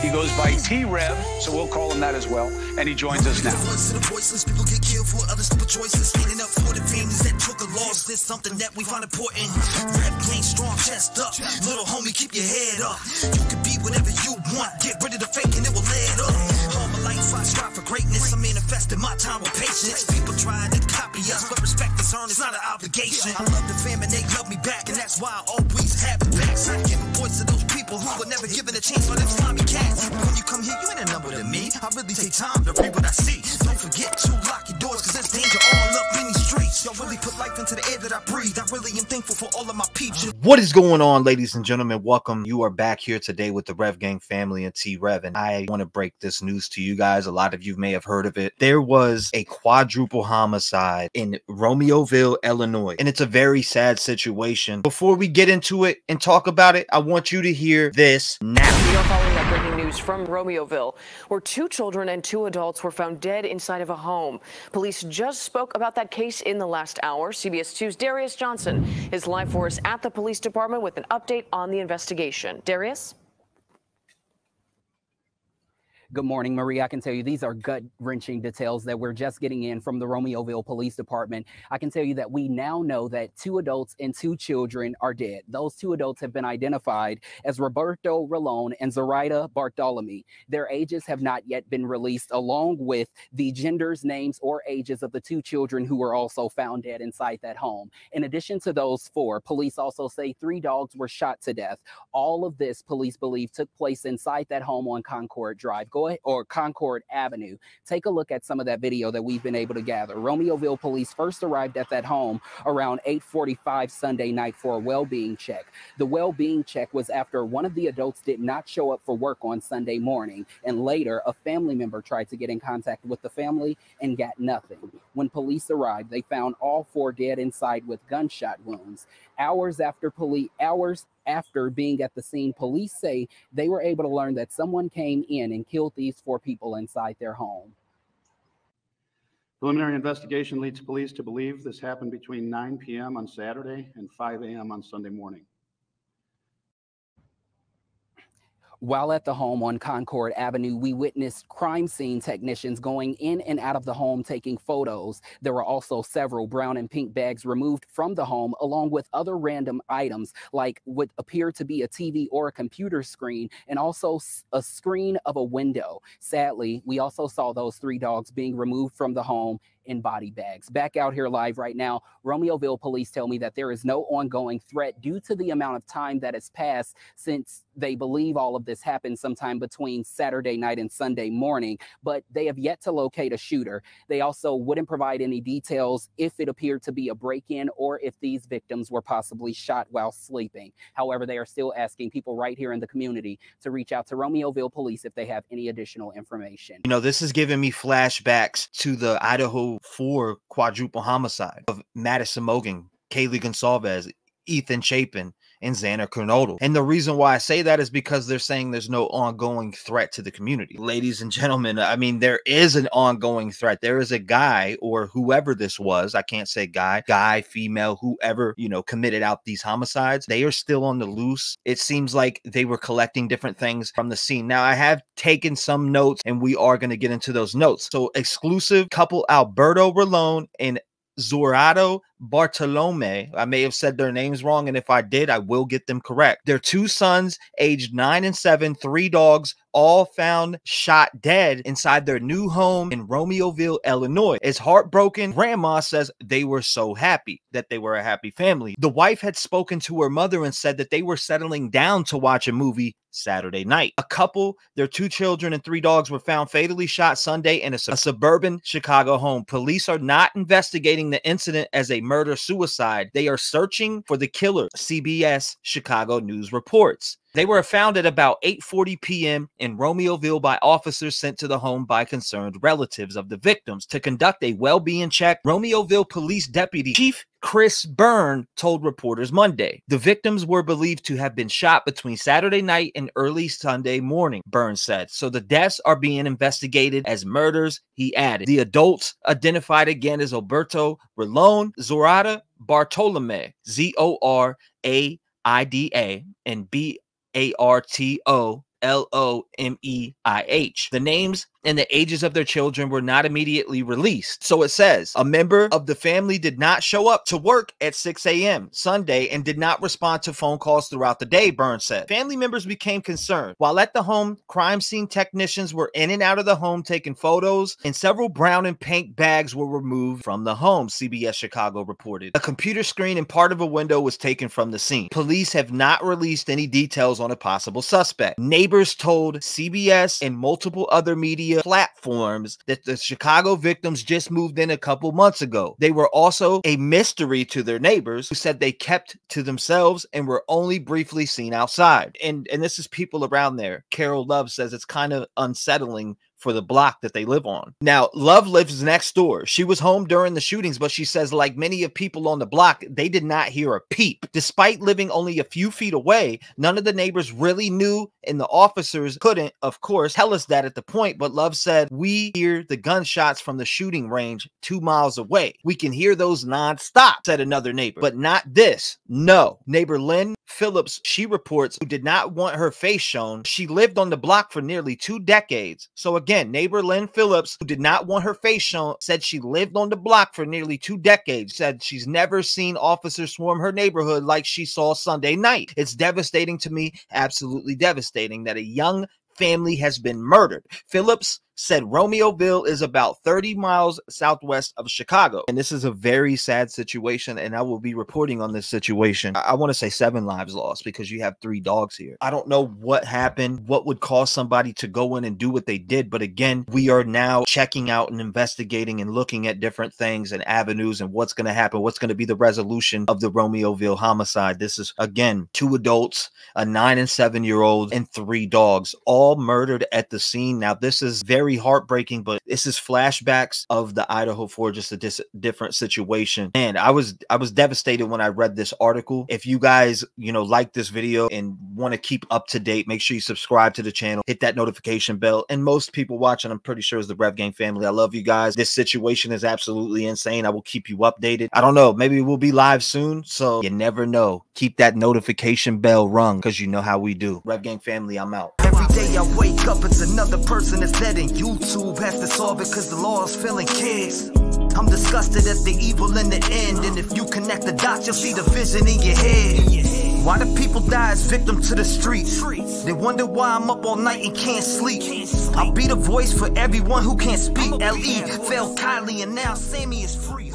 He goes by T Rev, so we'll call him that as well. And he joins us now. This something that we find important. Rap strong, chest up. Little homie, keep your head up. You can be whatever you for them slimy cats. When you come here, you ain't a number to me. I really take time to read what I see. What is going on, ladies and gentlemen? Welcome. You are back here today with the Rev Gang family and T Rev. And I want to break this news to you guys. A lot of you may have heard of it. There was a quadruple homicide in Romeoville, Illinois. And it's a very sad situation. Before we get into it and talk about it, I want you to hear this now. News from Romeoville, where two children and two adults were found dead inside of a home. Police just spoke about that case in the last hour. CBS 2's Darius Johnson is live for us at the police department with an update on the investigation. Darius? Good morning, Marie. I can tell you these are gut wrenching details that we're just getting in from the Romeoville Police Department. I can tell you that we now know that two adults and two children are dead. Those two adults have been identified as Roberto Rolone and Zoraida Bartolome. Their ages have not yet been released, along with the genders, names, or ages of the two children who were also found dead inside that home. In addition to those four, police also say three dogs were shot to death. All of this, police believe, took place inside that home on Concord Drive. Go ahead, or Concord Avenue. Take a look at some of that video that we've been able to gather. Romeoville police first arrived at that home around 8:45 Sunday night for a well-being check. The well-being check was after one of the adults did not show up for work on Sunday morning, and later a family member tried to get in contact with the family and got nothing. When police arrived, they found all four dead inside with gunshot wounds. Hours after police hours after being at the scene, police say they were able to learn that someone came in and killed these four people inside their home. Preliminary investigation leads police to believe this happened between 9 PM on Saturday and 5 AM on Sunday morning. While at the home on Concord Avenue, we witnessed crime scene technicians going in and out of the home taking photos. There were also several brown and pink bags removed from the home, along with other random items like what appeared to be a TV or a computer screen, and also a screen of a window. Sadly, we also saw those three dogs being removed from the home in body bags. Back out here live right now, Romeoville police tell me that there is no ongoing threat due to the amount of time that has passed since they believe all of this happened sometime between Saturday night and Sunday morning, but they have yet to locate a shooter. They also wouldn't provide any details if it appeared to be a break in or if these victims were possibly shot while sleeping. However, they are still asking people right here in the community to reach out to Romeoville police if they have any additional information. You know, this is giving me flashbacks to the Idaho 4 quadruple homicide of Madison Mogen, Kaylee Goncalves, Ethan Chapin, and Xander Kernodle. And the reason why I say that is because they're saying there's no ongoing threat to the community. Ladies and gentlemen, I mean, there is an ongoing threat. There is a guy or whoever this was, I can't say guy, guy, female, whoever, you know, committed out these homicides. They are still on the loose. It seems like they were collecting different things from the scene. Now, I have taken some notes and we are going to get into those notes. So, exclusive couple Alberto Rolone and Zorado Bartolome. I may have said their names wrong, and if I did, I will get them correct. Their two sons, aged nine and seven, three dogs, all found shot dead inside their new home in Romeoville, Illinois. As heartbroken, grandma says they were so happy that they were a happy family. The wife had spoken to her mother and said that they were settling down to watch a movie Saturday night. A couple, their two children and three dogs were found fatally shot Sunday in a, a suburban Chicago home. Police are not investigating the incident as a murder suicide. They are searching for the killer, CBS Chicago News reports. They were found at about 8:40 p.m. in Romeoville by officers sent to the home by concerned relatives of the victims to conduct a well-being check. Romeoville Police Deputy Chief Chris Byrne told reporters Monday. The victims were believed to have been shot between Saturday night and early Sunday morning, Byrne said. So the deaths are being investigated as murders, he added. The adults identified again as Alberto Rolone, Zorada Bartolome, Z O R A I D A, and B a R T O L O M E I H. The names and the ages of their children were not immediately released. So it says a member of the family did not show up to work at 6 a.m. Sunday and did not respond to phone calls throughout the day, Burns said. Family members became concerned. While at the home, crime scene technicians were in and out of the home taking photos, and several brown and pink bags were removed from the home, CBS Chicago reported. A computer screen and part of a window was taken from the scene. Police have not released any details on a possible suspect. Neighbors told CBS and multiple other media media platforms that the Chicago victims just moved in a couple months ago. They were also a mystery to their neighbors who said they kept to themselves and were only briefly seen outside. And and this is people around there. Carol Love says it's kind of unsettling for the block that they live on. Now, Love lives next door. She was home during the shootings, but she says, like many of people on the block, they did not hear a peep. Despite living only a few feet away, none of the neighbors really knew, and the officers couldn't, of course, tell us that at the point. But Love said, We hear the gunshots from the shooting range two miles away. We can hear those nonstop, said another neighbor, but not this. No. Neighbor Lynn Phillips, she reports, who did not want her face shown. She lived on the block for nearly two decades. So again, neighbor Lynn Phillips, who did not want her face shown, said she lived on the block for nearly two decades. Said she's never seen officers swarm her neighborhood like she saw Sunday night. It's devastating to me, absolutely devastating, that a young family has been murdered. Phillips said Romeoville is about 30 miles southwest of Chicago. And this is a very sad situation. And I will be reporting on this situation. I, I want to say seven lives lost because you have three dogs here. I don't know what happened, what would cause somebody to go in and do what they did. But again, we are now checking out and investigating and looking at different things and avenues and what's going to happen, what's going to be the resolution of the Romeoville homicide. This is, again, two adults, a nine and seven year old, and three dogs, all murdered at the scene. Now, this is very very heartbreaking, but this is flashbacks of the Idaho 4, just a different situation. And I was I was devastated when I read this article. If you guys, you know, like this video and want to keep up to date, make sure you subscribe to the channel, hit that notification bell. And most people watching, I'm pretty sure is the Rev Gang family. I love you guys. This situation is absolutely insane. I will keep you updated. I don't know, maybe we'll be live soon. So you never know. Keep that notification bell rung because you know how we do. Rev Gang family, I'm out. Day I wake up, it's another person that's dead in YouTube has to solve it cause the law is feeling kids. I'm disgusted at the evil in the end, and if you connect the dots, you'll see the vision in your head. Why do people die as victim to the streets? They wonder why I'm up all night and can't sleep. I'll be the voice for everyone who can't speak. L.E. fell Kylie, and now Sammy is free.